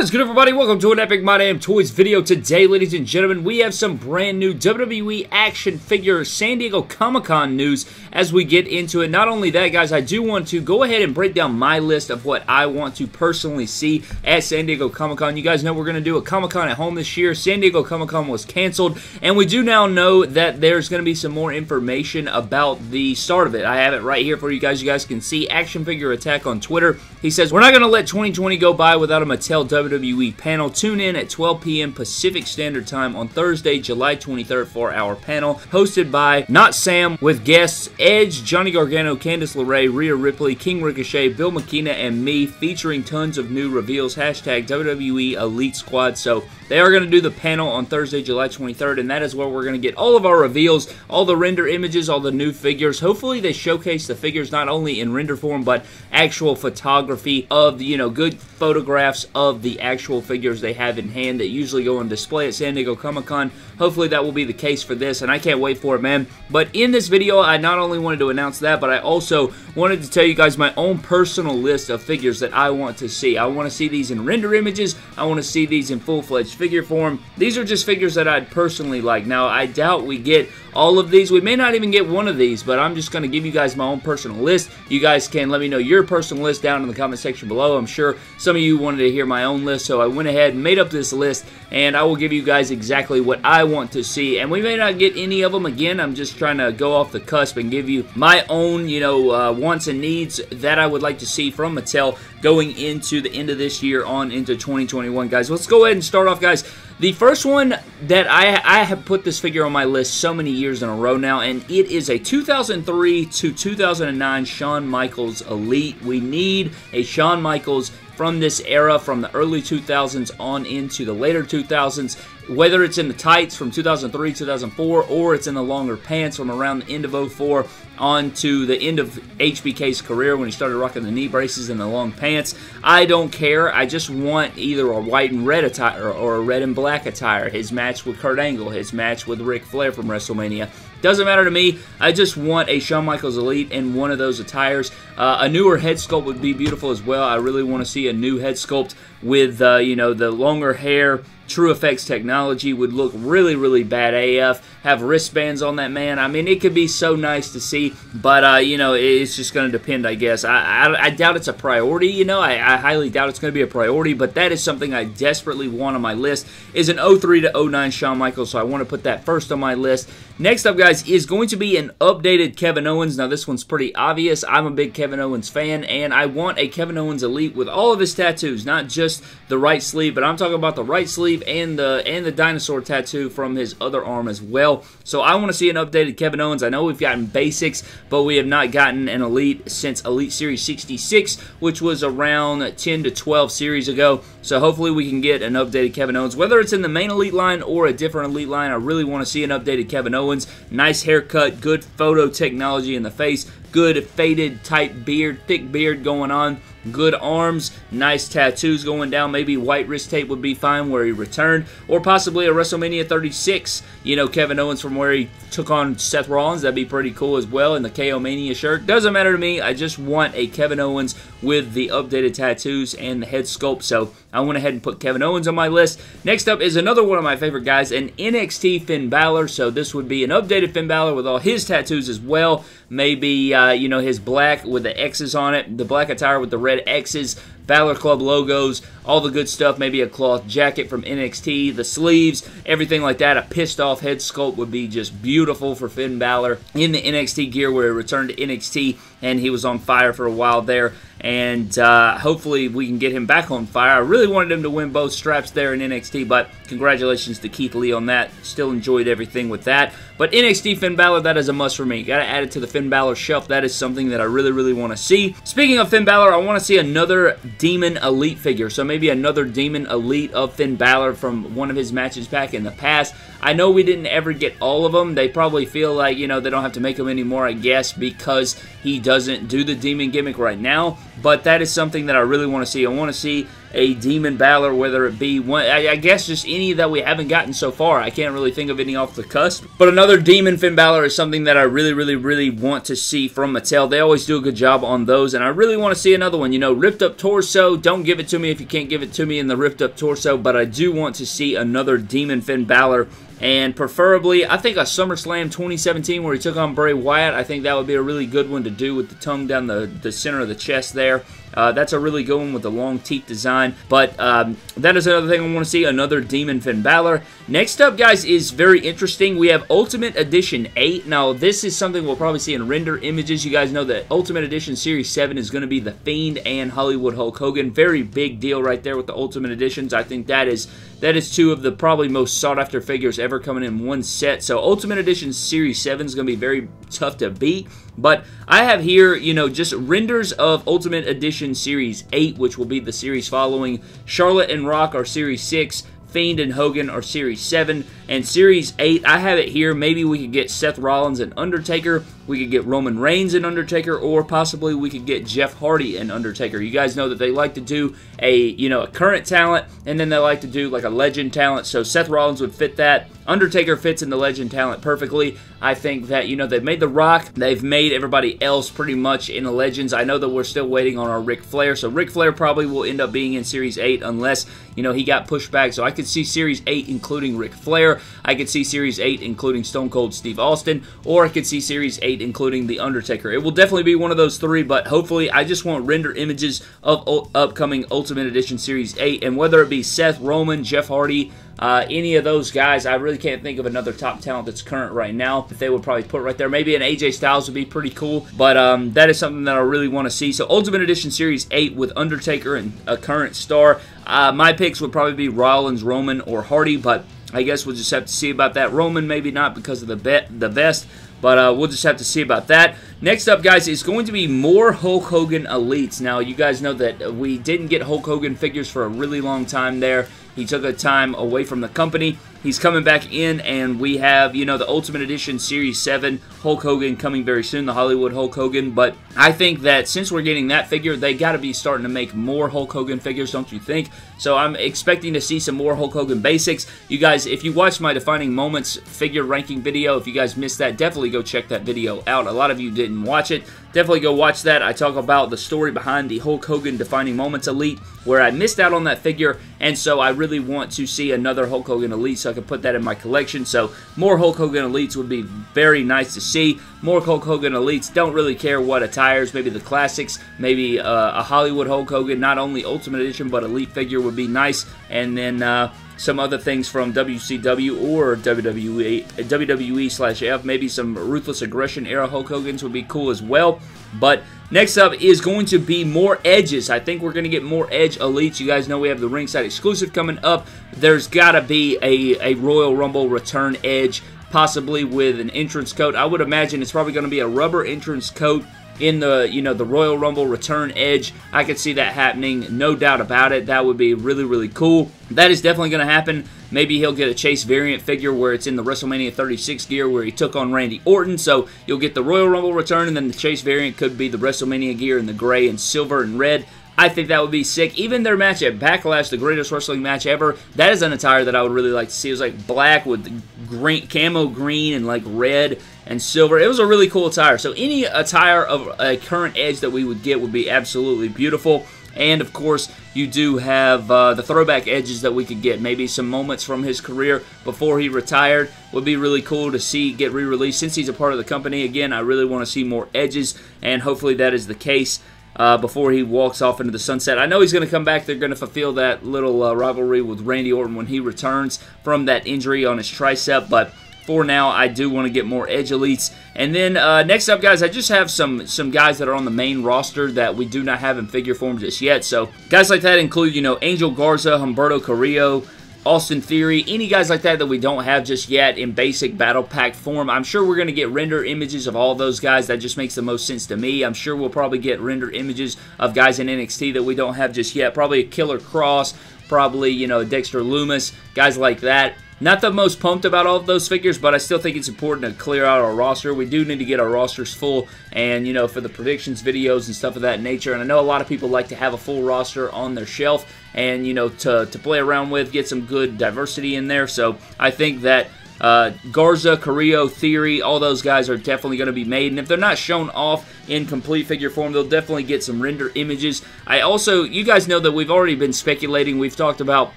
What is good everybody? Welcome to an Epic My Damn Toys video. Today, ladies and gentlemen, we have some brand new WWE action figure San Diego Comic-Con news as we get into it. Not only that, guys, I do want to go ahead and break down my list of what I want to personally see at San Diego Comic-Con. You guys know we're going to do a Comic-Con at home this year. San Diego Comic-Con was canceled, and we do now know that there's going to be some more information about the start of it. I have it right here for you guys. You guys can see Action Figure Attack on Twitter. He says, we're not going to let 2020 go by without a Mattel WWE panel. Tune in at 12 p.m. Pacific Standard Time on Thursday, July 23rd for our panel, hosted by Not Sam, with guests Edge, Johnny Gargano, Candice LeRae, Rhea Ripley, King Ricochet, Bill Miekina, and me, featuring tons of new reveals. Hashtag WWE Elite Squad. So they are going to do the panel on Thursday, July 23rd, and that is where we're going to get all of our reveals, all the render images, all the new figures. Hopefully, they showcase the figures not only in render form, but actual photography of, the you know, good photographs of the actual figures they have in hand that usually go on display at San Diego Comic-Con. Hopefully, that will be the case for this, and I can't wait for it, man. But in this video, I not only wanted to announce that, but I also wanted to tell you guys my own personal list of figures that I want to see. I want to see these in render images. I want to see these in full-fledged figure form. These are just figures that I'd personally like. Now, I doubt we get all of these. We may not even get one of these, but I'm just going to give you guys my own personal list. You guys can let me know your personal list down in the comment section below. I'm sure some of you wanted to hear my own list, so I went ahead and made up this list, and I will give you guys exactly what I want to see. And we may not get any of them again. I'm just trying to go off the cusp and give you my own, you know, uh, wants and needs that I would like to see from Mattel going into the end of this year on into 2021, guys. Let's go ahead and start off, guys. The first one that I, I have put this figure on my list so many years in a row now, and it is a 2003 to 2009 Shawn Michaels Elite. We need a Shawn Michaels from this era, from the early 2000s on into the later 2000s, whether it's in the tights from 2003, 2004, or it's in the longer pants from around the end of 04 on to the end of HBK's career when he started rocking the knee braces and the long pants. I don't care. I just want either a white and red attire or a red and black attire. His match with Kurt Angle, his match with Ric Flair from WrestleMania. Doesn't matter to me. I just want a Shawn Michaels Elite in one of those attires. Uh, a newer head sculpt would be beautiful as well. I really want to see a new head sculpt with, uh, you know, the longer hair, TrueFX technology would look really, really bad AF. Have wristbands on that man. I mean, it could be so nice to see, but, uh, you know, it's just going to depend, I guess. I, I, I, doubt it's a priority, you know. I, I highly doubt it's going to be a priority, but that is something I desperately want on my list is an 03 to 09 Shawn Michaels, so I want to put that first on my list. Next up, guys, is going to be an updated Kevin Owens. Now, this one's pretty obvious. I'm a big Kevin Owens fan, and I want a Kevin Owens Elite with all of his tattoos, not just the right sleeve, but I'm talking about the right sleeve and the and the dinosaur tattoo from his other arm as well. So I want to see an updated Kevin Owens. I know we've gotten basics, but we have not gotten an Elite since Elite Series 66, which was around 10 to 12 series ago. So hopefully we can get an updated Kevin Owens, whether it's in the main Elite line or a different Elite line. I really want to see an updated Kevin. Owens. Nice haircut, good photo technology in the face, good faded type beard, thick beard going on. Good arms, nice tattoos going down. Maybe white wrist tape would be fine where he returned. Or possibly a WrestleMania 36. You know, Kevin Owens from where he took on Seth Rollins. That'd be pretty cool as well in the KO Mania shirt. Doesn't matter to me. I just want a Kevin Owens with the updated tattoos and the head sculpt. So I went ahead and put Kevin Owens on my list. Next up is another one of my favorite guys, an NXT Finn Balor. So this would be an updated Finn Balor with all his tattoos as well. Maybe, uh, you know, his black with the X's on it, the black attire with the red X's, Balor Club logos, all the good stuff, maybe a cloth jacket from NXT, the sleeves, everything like that. A pissed off head sculpt would be just beautiful for Finn Balor in the NXT gear where he returned to NXT and he was on fire for a while there and uh, hopefully we can get him back on fire. I really wanted him to win both straps there in NXT, but congratulations to Keith Lee on that. Still enjoyed everything with that. But NXT Finn Balor, that is a must for me. Got to add it to the Finn Balor shelf. That is something that I really, really want to see. Speaking of Finn Balor, I want to see another Demon Elite figure. So maybe another Demon Elite of Finn Balor from one of his matches back in the past. I know we didn't ever get all of them. They probably feel like, you know, they don't have to make them anymore, I guess, because he doesn't do the Demon gimmick right now. But that is something that I really want to see. I want to see a Demon Balor, whether it be one, I, I, guess just any that we haven't gotten so far. I can't really think of any off the cusp. But another Demon Finn Balor is something that I really, really, really want to see from Mattel. They always do a good job on those, and I really want to see another one. You know, ripped up torso. Don't give it to me if you can't give it to me in the ripped up torso, but I do want to see another Demon Finn Balor and preferably, I think a SummerSlam 2017 where he took on Bray Wyatt, I think that would be a really good one to do with the tongue down the, the center of the chest there. Uh, that's a really good one with the long teeth design. But um, that is another thing I want to see, another Demon Finn Balor. Next up, guys, is very interesting. We have Ultimate Edition 8. Now, this is something we'll probably see in render images. You guys know that Ultimate Edition Series 7 is going to be The Fiend and Hollywood Hulk Hogan. Very big deal right there with the Ultimate Editions. I think that is that is two of the probably most sought after figures ever coming in one set. So Ultimate Edition Series 7 is going to be very tough to beat. But I have here, you know, just renders of Ultimate Edition Series 8, which will be the series following. Charlotte and Rock are Series 6. Fiend and Hogan are Series 7. And Series 8, I have it here. Maybe we could get Seth Rollins and Undertaker. We could get Roman Reigns and Undertaker. Or possibly we could get Jeff Hardy and Undertaker. You guys know that they like to do a, you know, a current talent. And then they like to do like a legend talent. So Seth Rollins would fit that. Undertaker fits in the legend talent perfectly. I think that, you know, they've made The Rock. They've made everybody else pretty much in the Legends. I know that we're still waiting on our Ric Flair. So Ric Flair probably will end up being in Series 8 unless, you know, he got pushed back. So I could see Series 8 including Ric Flair. I could see Series 8 including Stone Cold Steve Austin. Or I could see Series 8 including The Undertaker. It will definitely be one of those three, but hopefully I just want render images of upcoming Ultimate Edition Series 8. And whether it be Seth, Roman, Jeff Hardy, uh, any of those guys, I really can't think of another top talent that's current right now that they would probably put right there. Maybe an AJ Styles would be pretty cool, but um, that is something that I really want to see. So Ultimate Edition Series 8 with Undertaker and a current star. Uh, my picks would probably be Rollins, Roman, or Hardy, but I guess we'll just have to see about that. Roman, maybe not because of the, bet, the vest, but uh, we'll just have to see about that. Next up, guys, is going to be more Hulk Hogan Elites. Now, you guys know that we didn't get Hulk Hogan figures for a really long time there. He took a time away from the company. He's coming back in, and we have, you know, the Ultimate Edition Series 7 Hulk Hogan coming very soon, the Hollywood Hulk Hogan. But I think that since we're getting that figure, they got to be starting to make more Hulk Hogan figures, don't you think? So I'm expecting to see some more Hulk Hogan basics. You guys, if you watched my Defining Moments figure ranking video, if you guys missed that, definitely go check that video out. A lot of you didn't watch it. Definitely go watch that. I talk about the story behind the Hulk Hogan Defining Moments Elite, where I missed out on that figure, and so I really want to see another Hulk Hogan Elite so I can put that in my collection. So more Hulk Hogan Elites would be very nice to see. More Hulk Hogan Elites. Don't really care what attires. Maybe the classics. Maybe uh, a Hollywood Hulk Hogan, not only Ultimate Edition, but Elite figure would be nice. And then... Uh, some other things from WCW or WWE, WWE slash F. Maybe some Ruthless Aggression era Hulk Hogan's would be cool as well. But next up is going to be more edges. I think we're going to get more edge elites. You guys know we have the ringside exclusive coming up. There's got to be a, a Royal Rumble return edge, possibly with an entrance coat. I would imagine it's probably going to be a rubber entrance coat in the you know the Royal Rumble return edge. I could see that happening, no doubt about it. That would be really really cool. That is definitely going to happen. Maybe he'll get a Chase variant figure where it's in the WrestleMania 36 gear where he took on Randy Orton. So you'll get the Royal Rumble return, and then the Chase variant could be the WrestleMania gear in the gray and silver and red. I think that would be sick. Even their match at Backlash, the greatest wrestling match ever, that is an attire that I would really like to see. It was like black with green, camo green and like red and silver. It was a really cool attire. So any attire of a current Edge that we would get would be absolutely beautiful. And of course, you do have uh, the throwback edges that we could get. Maybe some moments from his career before he retired would be really cool to see get re-released. Since he's a part of the company, again, I really want to see more edges, and hopefully that is the case uh, before he walks off into the sunset. I know he's going to come back. They're going to fulfill that little uh, rivalry with Randy Orton when he returns from that injury on his tricep, but for now, I do want to get more Edge Elites. And then uh, next up, guys, I just have some some guys that are on the main roster that we do not have in figure form just yet. So guys like that include, you know, Angel Garza, Humberto Carrillo, Austin Theory, any guys like that that we don't have just yet in basic Battle Pack form. I'm sure we're going to get render images of all those guys. That just makes the most sense to me. I'm sure we'll probably get render images of guys in NXT that we don't have just yet. Probably a Killer Kross, probably, you know, Dexter Lumis, guys like that. Not the most pumped about all of those figures, but I still think it's important to clear out our roster. We do need to get our rosters full, and, you know, for the predictions videos and stuff of that nature, and I know a lot of people like to have a full roster on their shelf, and, you know, to, to play around with, get some good diversity in there, so I think that uh, Garza, Carrillo, Theory, all those guys are definitely going to be made. And if they're not shown off in complete figure form, they'll definitely get some render images. I also, you guys know that we've already been speculating. We've talked about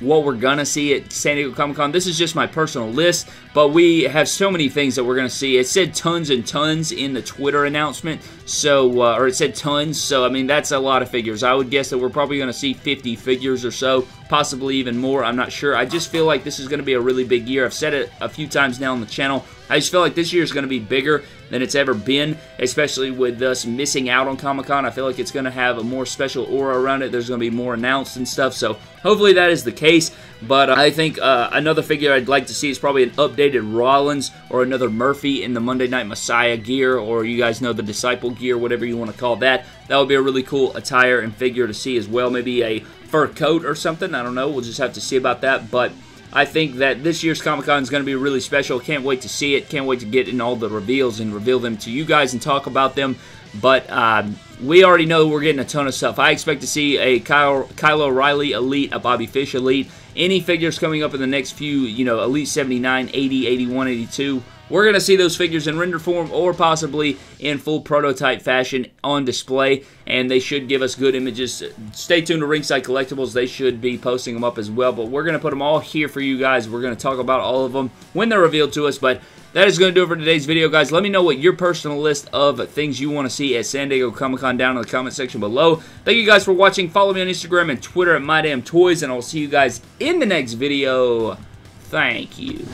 what we're going to see at San Diego Comic Con. This is just my personal list, but we have so many things that we're going to see. It said tons and tons in the Twitter announcement, so, uh, or it said tons, so I mean, that's a lot of figures. I would guess that we're probably going to see 50 figures or so possibly even more. I'm not sure. I just feel like this is going to be a really big year. I've said it a few times now on the channel. I just feel like this year is going to be bigger than it's ever been, especially with us missing out on Comic-Con. I feel like it's going to have a more special aura around it. There's going to be more announced and stuff, so hopefully that is the case. But uh, I think uh, another figure I'd like to see is probably an updated Rollins or another Murphy in the Monday Night Messiah gear, or you guys know the Disciple gear, whatever you want to call that. That would be a really cool attire and figure to see as well. Maybe a fur coat or something. I don't know. We'll just have to see about that. But I think that this year's Comic Con is going to be really special. Can't wait to see it. Can't wait to get in all the reveals and reveal them to you guys and talk about them. But um, we already know we're getting a ton of stuff. I expect to see a Kyle, Kyle O'Reilly Elite, a Bobby Fish Elite, any figures coming up in the next few, you know, Elite 79, 80, 81, 82. We're going to see those figures in render form or possibly in full prototype fashion on display, and they should give us good images. Stay tuned to Ringside Collectibles. They should be posting them up as well, but we're going to put them all here for you guys. We're going to talk about all of them when they're revealed to us, but that is going to do it for today's video, guys. Let me know what your personal list of things you want to see at San Diego Comic-Con down in the comment section below. Thank you guys for watching. Follow me on Instagram and Twitter at MyDamnToys, and I'll see you guys in the next video. Thank you.